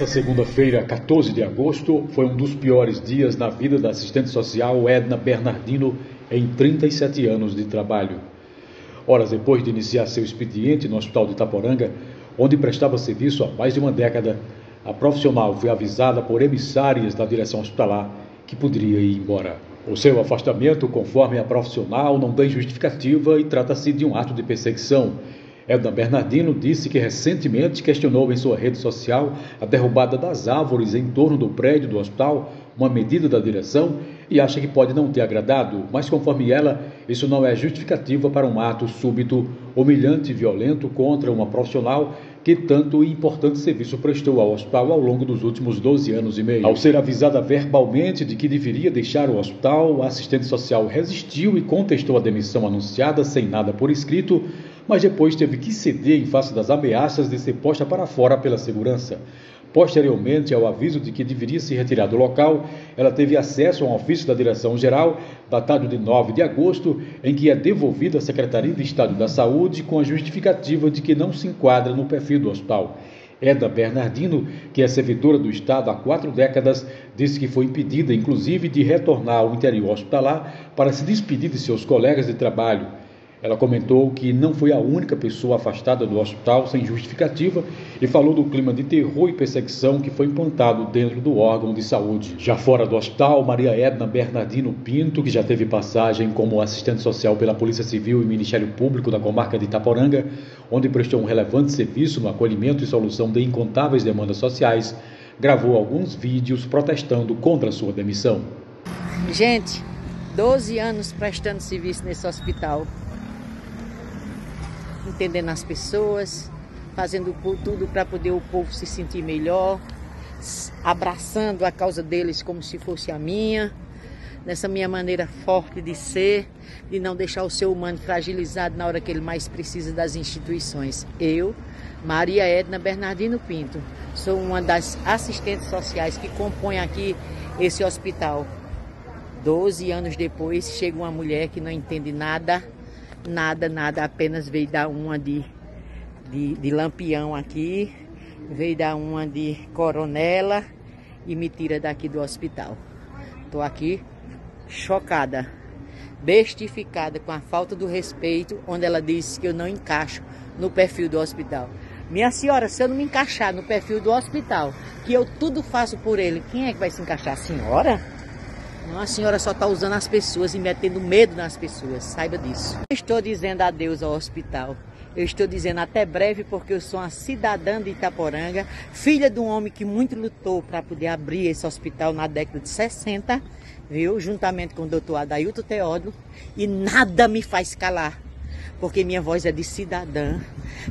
Esta segunda-feira, 14 de agosto, foi um dos piores dias na vida da assistente social Edna Bernardino em 37 anos de trabalho. Horas depois de iniciar seu expediente no Hospital de Itaporanga, onde prestava serviço há mais de uma década, a profissional foi avisada por emissárias da direção hospitalar que poderia ir embora. O seu afastamento, conforme a profissional, não tem justificativa e trata-se de um ato de perseguição Edna Bernardino disse que recentemente questionou em sua rede social a derrubada das árvores em torno do prédio do hospital, uma medida da direção, e acha que pode não ter agradado, mas conforme ela, isso não é justificativa para um ato súbito, humilhante e violento contra uma profissional que tanto e importante serviço prestou ao hospital ao longo dos últimos 12 anos e meio. Ao ser avisada verbalmente de que deveria deixar o hospital, a assistente social resistiu e contestou a demissão anunciada sem nada por escrito, mas depois teve que ceder em face das ameaças de ser posta para fora pela segurança. Posteriormente ao aviso de que deveria se retirar do local, ela teve acesso a um ofício da Direção-Geral, datado de 9 de agosto, em que é devolvida à Secretaria de Estado da Saúde com a justificativa de que não se enquadra no perfil do hospital. Eda Bernardino, que é servidora do Estado há quatro décadas, disse que foi impedida, inclusive, de retornar ao interior hospitalar para se despedir de seus colegas de trabalho. Ela comentou que não foi a única pessoa afastada do hospital sem justificativa e falou do clima de terror e perseguição que foi implantado dentro do órgão de saúde. Já fora do hospital, Maria Edna Bernardino Pinto, que já teve passagem como assistente social pela Polícia Civil e Ministério Público da comarca de Itaporanga, onde prestou um relevante serviço no acolhimento e solução de incontáveis demandas sociais, gravou alguns vídeos protestando contra sua demissão. Gente, 12 anos prestando serviço nesse hospital entendendo as pessoas, fazendo tudo para poder o povo se sentir melhor, abraçando a causa deles como se fosse a minha, nessa minha maneira forte de ser, de não deixar o ser humano fragilizado na hora que ele mais precisa das instituições. Eu, Maria Edna Bernardino Pinto, sou uma das assistentes sociais que compõem aqui esse hospital. Doze anos depois, chega uma mulher que não entende nada Nada, nada, apenas veio dar uma de, de, de lampião aqui, veio dar uma de coronela e me tira daqui do hospital. Tô aqui chocada, bestificada com a falta do respeito, onde ela disse que eu não encaixo no perfil do hospital. Minha senhora, se eu não me encaixar no perfil do hospital, que eu tudo faço por ele, quem é que vai se encaixar? A senhora? Não, a senhora só está usando as pessoas e metendo medo nas pessoas, saiba disso. Estou dizendo adeus ao hospital. Eu estou dizendo até breve porque eu sou uma cidadã de Itaporanga, filha de um homem que muito lutou para poder abrir esse hospital na década de 60, viu? Juntamente com o doutor Adailto Teódulo, e nada me faz calar porque minha voz é de cidadã,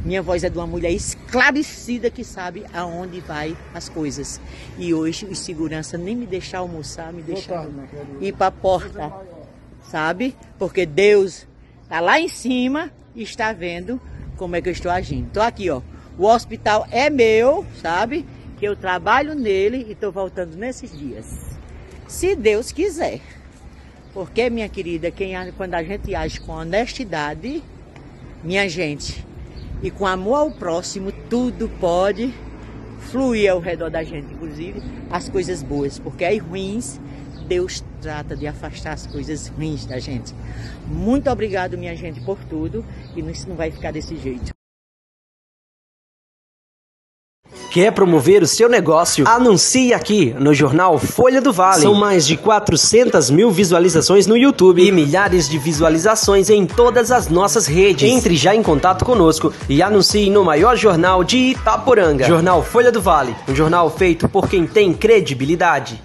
minha voz é de uma mulher esclarecida que sabe aonde vai as coisas. E hoje os segurança nem me deixar almoçar, me deixar ir para a porta, sabe? Porque Deus está lá em cima e está vendo como é que eu estou agindo. Estou aqui, ó. O hospital é meu, sabe? Que eu trabalho nele e estou voltando nesses dias. Se Deus quiser. Porque, minha querida, quem, quando a gente age com honestidade, minha gente, e com amor ao próximo, tudo pode fluir ao redor da gente, inclusive as coisas boas, porque as ruins, Deus trata de afastar as coisas ruins da gente. Muito obrigado, minha gente, por tudo, e isso não vai ficar desse jeito. Quer promover o seu negócio? Anuncie aqui no jornal Folha do Vale. São mais de 400 mil visualizações no YouTube e milhares de visualizações em todas as nossas redes. Entre já em contato conosco e anuncie no maior jornal de Itaporanga. Jornal Folha do Vale, um jornal feito por quem tem credibilidade.